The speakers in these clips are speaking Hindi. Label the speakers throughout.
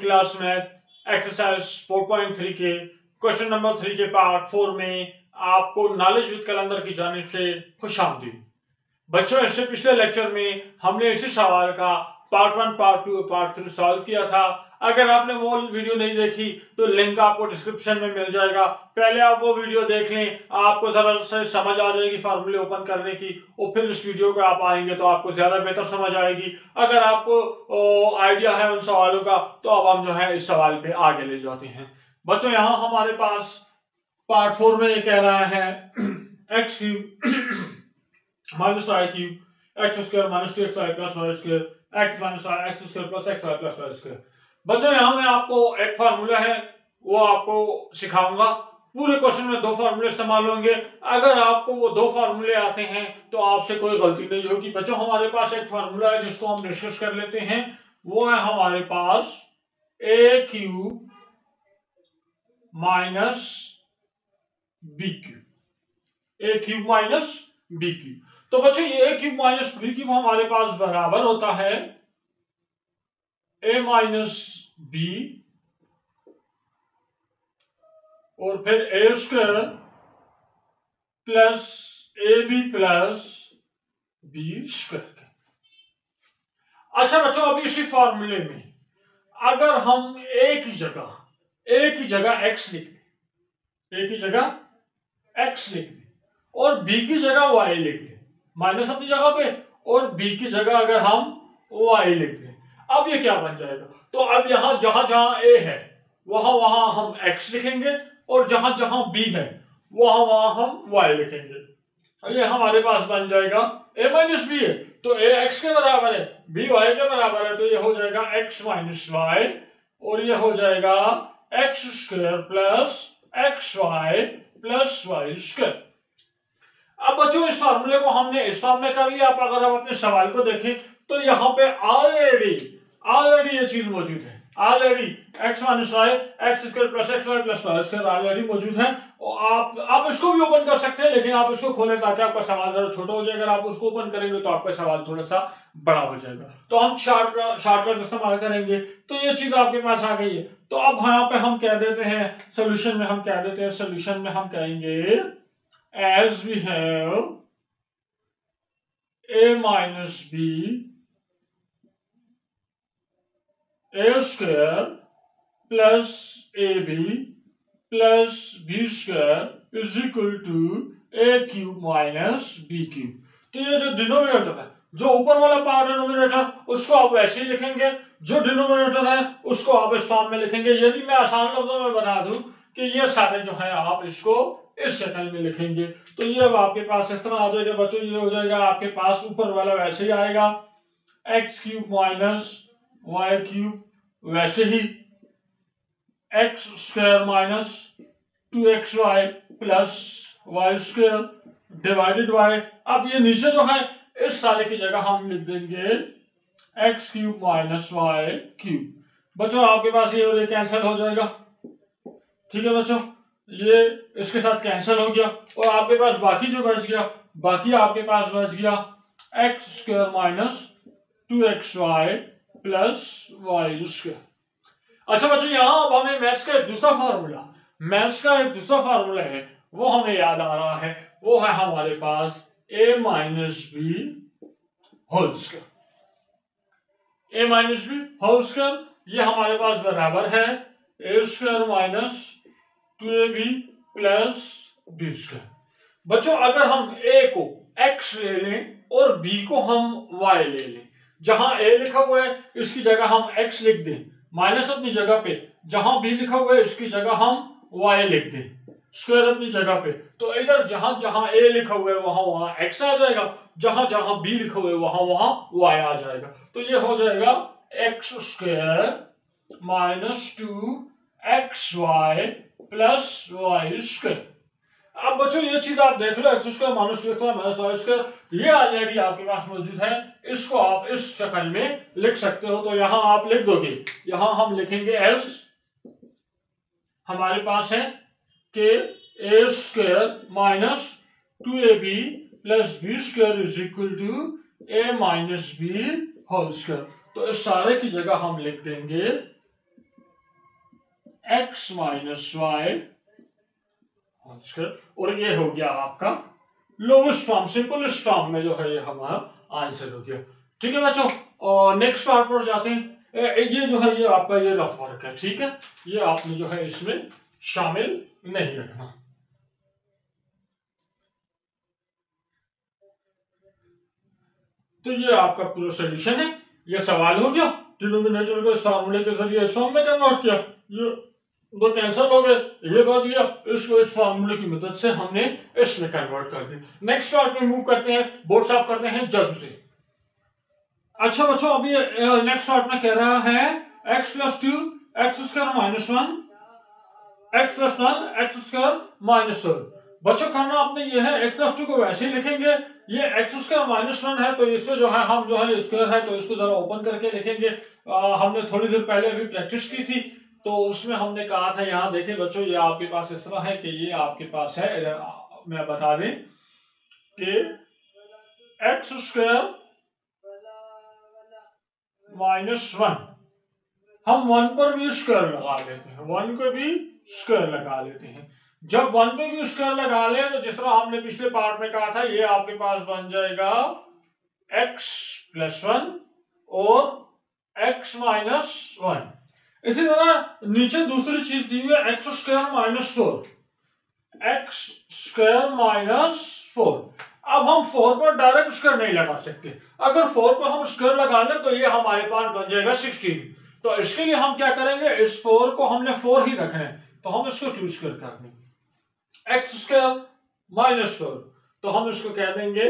Speaker 1: क्लास मैथ एक्सरसाइज 4.3 के क्वेश्चन नंबर थ्री के पार्ट फोर में आपको नॉलेज विद कैलेंडर की जानिब से खुश बच्चों, इससे पिछले लेक्चर में हमने इसी सवाल का part one part two part three solve किया था। अगर आपने वो वीडियो नहीं देखी तो लिंक आपको डिस्क्रिप्शन में मिल जाएगा। पहले आप वो वीडियो देख लें, आपको जरा से समझ आ जाएगी फार्मूले ओपन करने की, और फिर इस वीडियो को आप आएँगे तो आपको ज़्यादा बेहतर समझ आएगी। अगर आपको आइडिया है उन सवालों का तो अब हम जो है इस सवाल पे आगे ले जाते हैं। बच्चों, यहाँ हमारे पास पार्ट फोर में ये कह रहा है x cube minus y cube x minus two x y plus x minus x plus x y plus square. बच्चों, यहाँ में आपको एक फार्मूला है, वो आपको सिखाऊँगा। पूरे क्वेश्चन में दो फार्मूले इस्तेमाल होंगे। अगर आपको वो दो फार्मूले आते हैं तो आपसे कोई गलती नहीं होगी। बच्चों, हमारे पास एक फार्मूला है, जिसको हम डिस्कस कर लेते हैं। वो है हमारे पास a cube minus b cube a cube minus b cube तो बच्चों, ये a cube minus b cube हमारे पास बराबर होता है ए माइनस बी, और फिर a square plus a b plus b square अच्छा बच्चों अभी इसी फॉर्मूले में, अगर हम ए की जगह, ए की जगह एक्स लिख दें, ए की जगह एक्स लिख दें, और बी की जगह वाई लिख दें माइनस अपनी जगह पे और बी की जगह अगर हम वाई लिख दें। अब ये क्या बन जाएगा? तो अब यहाँ जहाँ जहाँ ए है, वहाँ वहाँ हम एक्स लिखेंगे और जहाँ जहाँ बी है, वहाँ वहाँ हम वाई लिखेंगे। ये हमारे पास बन जाएगा ए माइनस बी है तो a x के बराबर है बी वाई के बराबर है तो ये हो जाएगा एक्स माइनस वाई और ये हो जाएगा x square plus x y plus y square अब बच्चों, इस फॉर्मूले को हमने इस फॉर्म में कर लिया। आप अगर हम अपने सवाल को देखें तो यहाँ पे ऑलरेडी ऑलरेडी ये चीज़ मौजूद है। Already x minus y x square plus x y plus y square already मौजूद है। और आप आप इसको भी ओपन कर सकते हैं, लेकिन आप इसको खोलें ताकि आपका सवाल जरा छोटा हो जाए। अगर आप उसको ओपन करेंगे तो आपका सवाल थोड़ा सा बड़ा हो जाएगा। तो हम शार्ट शॉर्टकट इस्तेमाल करेंगे। तो ये चीज़ आपके पास आ गई है। तो अब यहाँ पे हम कह देते हैं सोल्यूशन में हम कह देते हैं सोल्यूशन में हम कहेंगे as we have a minus b a square plus ab plus b square is equal to a cube minus b cube. तो ये जो डिनोमिनेटर है, जो ऊपर वाला पार्ट डिनोमिनेटर उसको आप वैसे ही लिखेंगे। जो डिनोमिनेटर है, उसको आप इस फॉर्म में लिखेंगे। यदि मैं आसान लफ्जों में बना दूँ कि ये सारे जो है, आप इसको इस शक्ल में लिखेंगे। तो ये अब आपके पास इस तरह आ जाएगा, बच्चों, ये हो जाएगा, आपके पास ऊपर वाला वैसे ही आएगा। X cube minus y cube वैसे ही। X square minus two x y plus y square divided by अब ये नीचे जो है, इस सारे की जगह हम लिख देंगे x cube minus y cube बच्चों, आपके पास ये ये कैंसिल हो जाएगा। ठीक है बच्चों? ये इसके साथ कैंसिल हो गया और आपके पास बाकी जो बच गया, बाकी आपके पास बच गया x square minus two x y plus y square अच्छा बच्चों, यहाँ अब हमें मैथ्स का एक दूसरा फार्मूला मैथ्स का एक दूसरा फार्मूला है, वो हमें याद आ रहा है, वो है हमारे पास a minus b whole square a minus b whole square ये हमारे पास बराबर है a square minus two a b plus b square. बच्चों, अगर हम ए को एक्स ले लें और बी को हम वाई ले लें, जहाँ ए लिखा हुआ है, इसकी जगह हम एक्स लिख दें। माइनस अपनी जगह पे, जहाँ बी लिखा हुआ है, इसकी जगह हम वाई लिख दें। स्क्वायर अपनी जगह पे। तो इधर जहाँ जहाँ ए लिखा हुआ है, वहाँ वहाँ एक्स आ जाएगा। जहाँ जहाँ बी लिखा हुआ है, वहाँ वहाँ वाई आ जाएगा। तो ये हो जाएगा x square minus two x y plus y square अब बच्चों, ये चीज़ आप देख लो x square minus x minus y square ये ऑलरेडी आपके पास मौजूद है। इसको आप इस शक्ल में लिख सकते हो तो यहाँ आप लिख दोगे। यहाँ हम लिखेंगे एस हमारे पास है के a square minus two a b plus b square is equal to a minus b whole square तो इस सारे की जगह हम लिख देंगे एक्स माइनस वाई और ये हो गया आपका लोवेस्ट फॉर्म सिंपलेस्ट फॉर्म में जो है ये हमारा आंसर हो गया। ठीक है बच्चों, और नेक्स्ट पार्ट पर जाते हैं। ये जो है ये आपका ये रफ वर्क है, ठीक है? ये आपने जो है इसमें शामिल नहीं रखना। तो ये आपका पूरा सोल्यूशन है। ये सवाल हो गया। डिनोमिनेटर को फार्मूले के ज़रिए इस फॉर्म में कन्वर्ट किया। ये वो कैंसिल हो गए। ये बात गया इसको इस फार्मूले की मदद से हमने इसमें कन्वर्ट कर दी नेक्स्ट पार्ट में मूव करते हैं। बोर्ड साफ़ करते हैं जब से। अच्छा बच्चों अभी नेक्स्ट पार्ट में कह रहा है x plus two x square minus one x plus one x square minus two बच्चों करना आपने ये है एक्स प्लस टू को वैसे ही लिखेंगे। ये एक्स स्क्वायर माइनस वन है तो इससे जो है हम जो है स्क्वायर है तो इसको जरा ओपन करके लिखेंगे। आ, हमने थोड़ी देर पहले अभी प्रैक्टिस की थी। तो उसमें हमने कहा था, यहाँ देखे बच्चों, ये आपके पास इस तरह है कि ये आपके पास है। मैं बता दें कि एक्स स्क्वायर माइनस वन हम वन पर भी स्क्वायर लगा लेते हैं। वन को भी स्क्वायर लगा लेते हैं। जब वन पे भी स्क्वायर लगा ले तो जिस तरह हमने पिछले पार्ट में कहा था, ये आपके पास बन जाएगा एक्स प्लस वन और एक्स माइनस वन इसी तरह नीचे दूसरी चीज़ दी हुई है x square minus four x square minus four अब हम फोर पर डायरेक्ट स्क्वायर नहीं लगा सकते। अगर फोर पर हम स्क्वायर लगा लें तो ये हमारे पास बन जाएगा सिक्सटीन तो इसके लिए हम क्या करेंगे? इस फोर को हमने फोर ही रखना है। तो हम इसको स्क्वायर कर देंगे एक्स स्क्वायर माइनस फोर तो हम इसको कह देंगे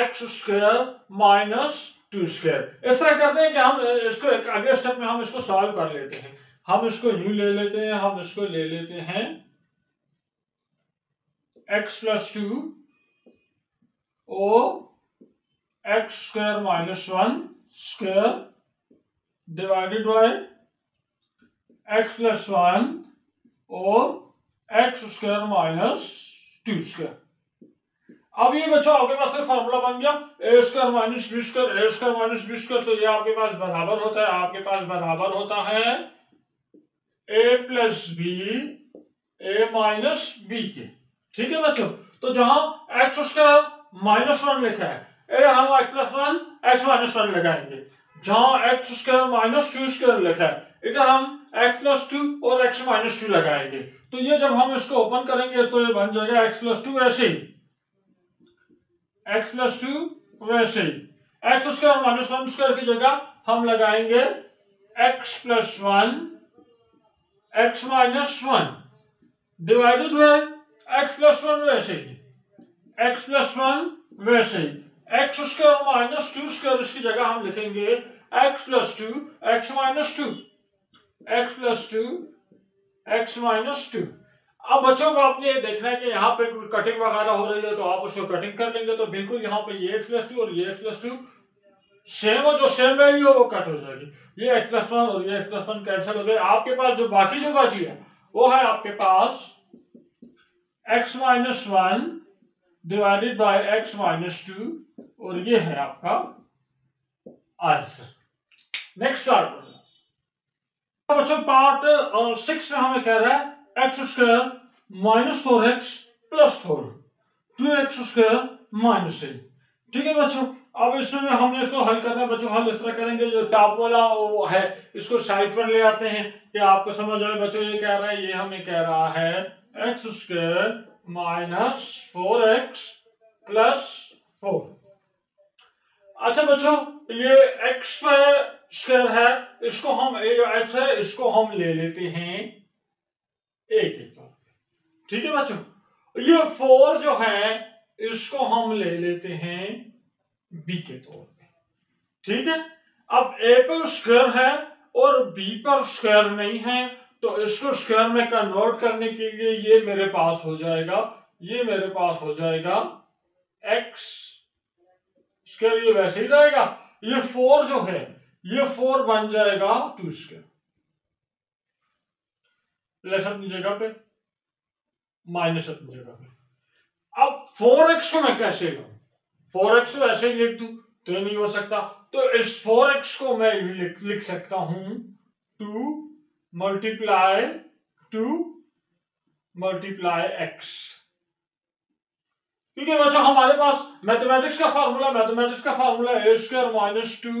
Speaker 1: x square minus two square इस तरह करते हैं कि हम इसको एक अगले स्टेप में हम इसको सॉल्व कर लेते हैं। हम इसको यू ले लेते हैं, हम इसको ले लेते हैं। X plus two or x square minus 1 square divided by x plus 1 or x square minus 2 square अब ये बच्चों, आपके पास तो फॉर्मूला बन गया। A square minus b square a square minus b square तो ये आपके पास बराबर होता है, आपके पास बराबर होता है a plus b a minus b के। ठीक है बच्चों? तो जहाँ एक्स स्क्वायर माइनस वन लिखा है अगर हम x plus one x minus one लगाएँगे। जहाँ x square minus two square लिखा है, इधर हम एक्स प्लस टू और एक्स माइनस टू लगाएँगे। तो ये जब हम इसको ओपन करेंगे तो ये बन जाएगा एक्स प्लस टू ऐसे ही। एक्स प्लस टू वैसे ही। X square minus one square की जगह हम लगाएँगे x plus one x minus one divided by x plus one वैसे ही। एक्स प्लस वन वैसे ही। X square minus two square इसकी जगह हम लिखेंगे x plus two x minus two x plus two x minus two अब बच्चों को आपने ये देखना है कि यहाँ पे कोई कटिंग वगैरह हो रही है तो आप उसको कटिंग कर लेंगे। तो बिल्कुल यहाँ पे ये एक्स प्लस टू और ये एक्स प्लस टू सेम हो जो सेम वैल्यू हो वो कट हो जाएगी। ये एक्स प्लस वन और ये एक्स प्लस वन कैंसिल हो गए। आपके पास जो बाकी जो बाकी है, वो है आपके पास x minus one divided by x minus two और ये है आपका आंसर नेक्स्ट पार्ट बच्चों पार्ट सिक्स में हमें कह रहा है x square minus four x plus four two x square minus eight ठीक है बच्चों? अब इसमें हमने इसको हल करना बच्चों हल इस तरह करेंगे। जो टॉप वाला वो है, इसको साइड पर ले आते हैं। कि आपको समझ आए बच्चों, ये कह रहा है, ये हमें कह रहा है x square minus four x plus four अच्छा बच्चों, ये एक्स स्क्वायर है, इसको हम, ये जो एक्स है, इसको हम ले लेते हैं। ठीक है बच्चों? ये फोर जो है, इसको हम ले लेते हैं बी के तौर पे। ठीक है? अब ए पर स्क्वायर है और बी पर स्क्वायर नहीं है तो इसको स्क्वायर में कन्वर्ट करने के लिए ये मेरे पास हो जाएगा, ये मेरे पास हो जाएगा एक्स स्क्वायर ये वैसे ही रहेगा ये फोर जो है, ये फोर बन जाएगा टू स्क्वायर लेसन अपनी जगह पे माइनस जगह अब फोर एक्स को मैं कैसे फोर एक्स को ऐसे ही लिख दू तो ये नहीं हो सकता। तो इस फोर एक्स को मैं लिख, लिख सकता हूँ। Two multiply two multiply x है बच्चों हमारे पास मैथमेटिक्स का फॉर्मूला मैथमेटिक्स का formula a square minus two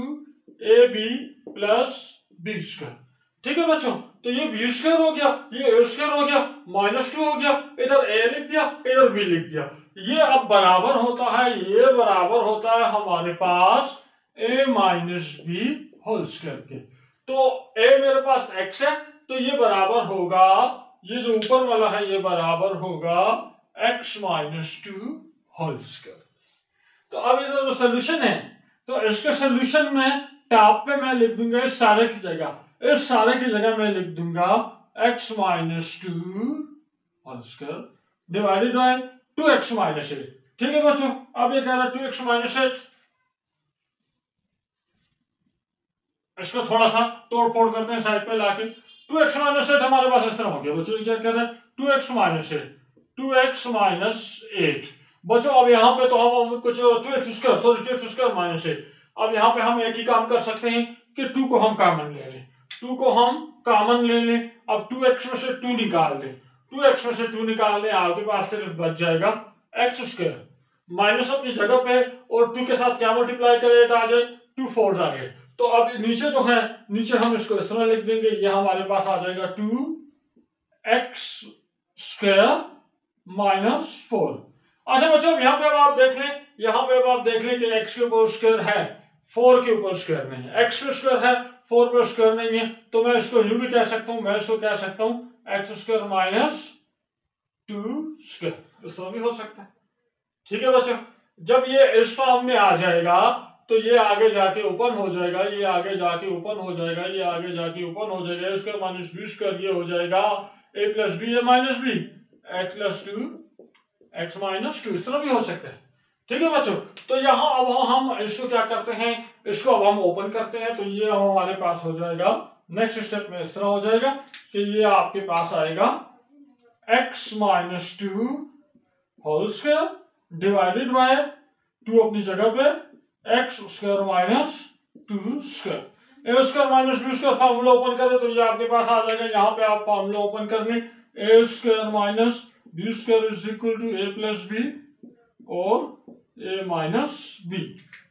Speaker 1: a b plus b square ठीक है बच्चों? तो ये बी स्क्र हो गया, ये ए स्क्वायर हो गया माइनस टू हो गया, इधर ए लिख दिया, इधर बी लिख दिया। ये अब बराबर होता है, ये बराबर होता है हमारे पास a minus b whole square के। तो ए मेरे पास एक्स है तो ये बराबर होगा, ये जो ऊपर वाला है, ये बराबर होगा x minus two whole square तो अब इसका जो सोल्यूशन है तो इसके सोल्यूशन में टॉप पे मैं लिख दूँगा सारे की जगह। इस सारे की जगह मैं लिख दूँगा x minus two whole divided by two x minus eight ठीक है बच्चों? अब ये कह रहा है टू एक्स माइनस एट इसको थोड़ा सा तोड़ फोड़ करते हैं साइड पे लाके। टू एक्स माइनस एट हमारे पास इस तरह हो गया। बच्चों क्या कह रहे हैं? Two x minus eight two x minus eight बच्चों, अब यहाँ पे तो हम कुछ two x square sorry two x square minus eight अब यहाँ पे हम एक ही काम कर सकते हैं कि टू को हम कॉमन ले लें। टू को हम कॉमन ले लें, अब टू एक्स में से टू निकाल दें। टू एक्स में से टू निकाल दें, आपके पास सिर्फ़ बच जाएगा एक्स स्क्र माइनस अपनी जगह पे और टू के साथ क्या मल्टीप्लाई करें आ जाए टू फोर गए। तो अब नीचे जो है, नीचे हम इसको इस तरह लिख देंगे ये हमारे पास आ जाएगा two x square minus four अच्छा बच्चों यहाँ पे अब आप देख लें, यहाँ पे अब आप देख लें कि एक्स के ऊपर स्क्वायर है फोर के ऊपर स्क्वायर नहीं है। एक्स स्क्वायर है फोर प्लस स्क्वायर नहीं है तो मैं इसको यू भी कह सकता हूँ, मैं इसको कह सकता हूँ, x square minus two square. इस तरह भी हो सकता है। ठीक है बच्चों, जब ये इस फॉर्म में आ जाएगा तो ये आगे जाके ओपन हो जाएगा, ये आगे जाके ओपन हो जाएगा, ये आगे जाके ओपन हो जाएगा स्क्वायर माइनस बी स्क्वायर ये हो जाएगा, a plus b, a minus b, x plus two, x minus two, इस तरह भी हो सकता है। ठीक है बच्चों तो यहाँ अब हम इसको क्या करते हैं इसको अब हम ओपन करते हैं तो ये हमारे पास हो जाएगा। नेक्स्ट स्टेप में इस तरह हो जाएगा कि ये आपके पास आएगा। X minus two whole square divided by two अपनी जगह पे, x square minus two square a square minus b square formula open करें तो ये आपके पास आ जाएगा। यहाँ पे आप फॉर्मूला ओपन कर लें। A square minus b square is equal to a plus b और ए माइनस बी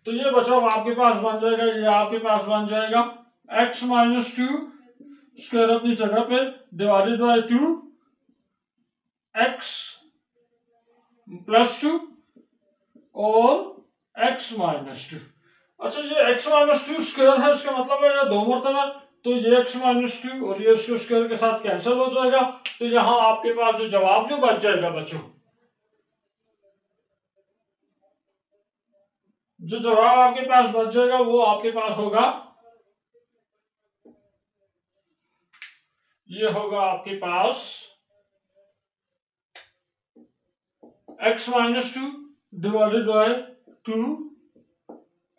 Speaker 1: तो ये बच्चों आपके पास बन जाएगा, ये आपके पास बन जाएगा x माइनस टू स्क्वायर अपनी जगह पे divided by two x plus two और x माइनस टू अच्छा ये x माइनस टू स्क्वायर है, इसका मतलब है ये दो मरतबा तो ये x माइनस टू और ये स्क्वायर के साथ कैंसिल हो जाएगा तो यहाँ आपके पास जो जवाब जो बच जाएगा बच्चों जो जवाब आपके पास बच जाएगा, वो आपके पास होगा। ये होगा आपके पास x minus two divided by two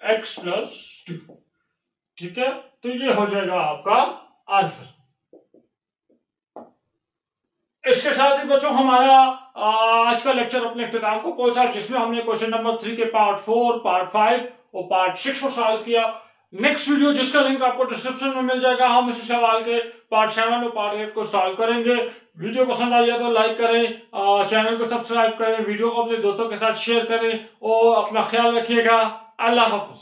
Speaker 1: x plus two ठीक है? तो ये हो जाएगा आपका आंसर। इसके साथ ही बच्चों, हमारा आज का लेक्चर अपने अख्ताम को पहुँचा, जिसमें हमने क्वेश्चन नंबर थ्री के पार्ट फोर पार्ट फाइव और पार्ट सिक्स को सॉल्व किया। नेक्स्ट वीडियो जिसका लिंक आपको डिस्क्रिप्शन में मिल जाएगा, हम इसी सवाल के पार्ट सेवन और पार्ट एट को सॉल्व करेंगे। वीडियो पसंद आई है तो लाइक करें चैनल को सब्सक्राइब करें वीडियो को अपने दोस्तों के साथ शेयर करें और अपना ख्याल रखिएगा। अल्लाह हाफिज।